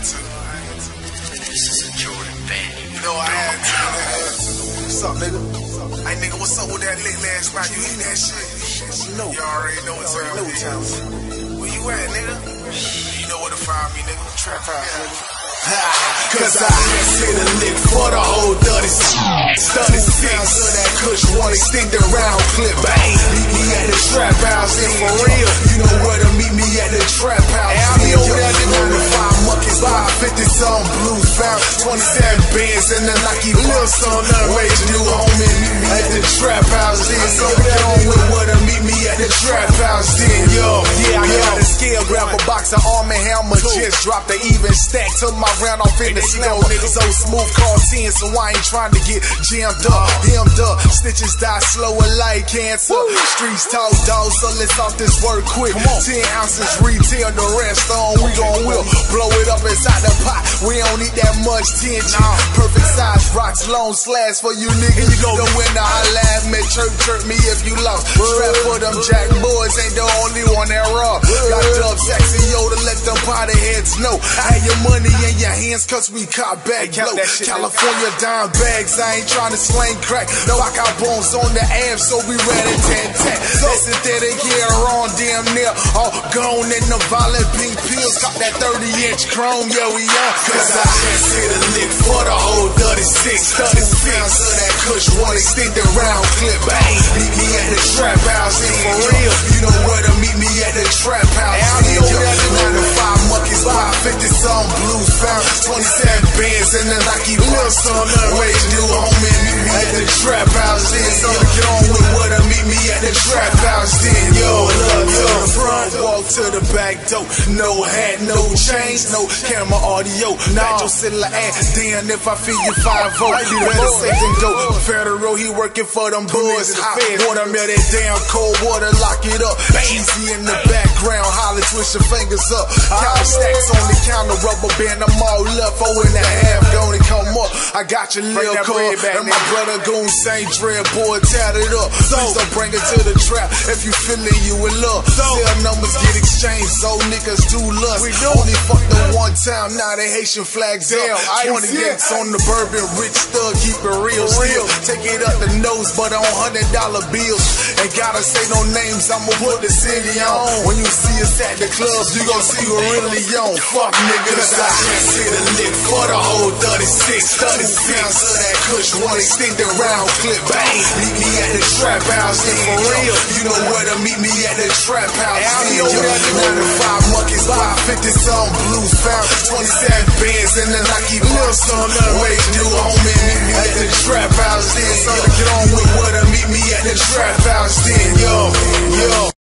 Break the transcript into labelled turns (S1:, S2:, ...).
S1: had to. I had.
S2: This is a Jordan fan. You
S3: I had to.
S1: What's up, nigga?
S3: Hey, nigga, what's up with
S1: that lit last night? You eat that shit?
S3: You know.
S1: You already know it's time. Where you at, nigga? You know where to find me, nigga.
S3: Trap out, nigga.
S1: Cause I just hit a lick for the whole 30 36 pounds of that kush, one extended round clip. Bang! Meet me at the trap house, and for real, you know where to meet me at the trap house. I'll be over there, Twenty-seven bands and the lucky Lil Son, I'm raging you grab a box of arm and hammer, just drop the even stack to my round off in the snow. Niggas so smooth, call 10, so I ain't trying to get jammed up, hemmed up. Stitches die slower like cancer. Streets talk dog, so let's off this work quick. 10 ounces retail, the rest on, we gon' will blow it up inside the pot. We don't need that much tension. Perfect size rocks, long slash for you niggas. You go the winner, holla at me, chirp, chirp me if you lost. Strap for them jack boys, ain't the only one that raw. Got dub sexy, yo, to let them potty heads know. I had your money in your hands, cause we caught back blow. California dime bags, I ain't trying to slang crack. Knock out bones on the abs, so we ready tat tat. That synthetic hair on damn near all gone in the violet pink pills. Got that 30 inch chrome, yeah, we on. Cause I one extended round clip. Bang, meet me at the trap house, for real, you know where to meet me at the trap house. Be over there, the 95 monkeys, buy 50 some blues, found 27 bands, and then I keep to the back door. No hat, no chains, no camera audio. Not your silly ass. Damn, if I feel you five vote, better safe than go. Federal, he working for them boys. Hot water, melt that damn cold water, lock it up. Easy in the background, holler, twist your fingers up. Count stacks on the counter, rubber band, I'm all up. Four and a half, gonna come. I got your little
S3: that
S1: car, and my brother goon Saint Dread, boy, tatted up. Please don't bring it to the trap if you feeling you in love. Sell numbers get exchanged, so niggas do lust. We do. only fuck the one time, now they Haitian flags.
S3: I
S1: 20
S3: see it.
S1: X on the bourbon, rich thug, keep it real. Still, take it up the nose, but on hundred dollar bills. Ain't gotta say no names, I'ma put the city on. When you see us at the clubs, you gon' see we're really on. Fuck niggas, I just hit a lick for the whole 36. 36 pounds of that kush, one extended round clip. Bang, meet me at the trap house, and for real, you know where to meet me at the trap house. Yo,
S3: over there,
S1: 95 monkeys, buy 50 some blues, found 27 bands, and then I keep Lil son, way to do homie, meet me at the trap house, then. So get on with where to meet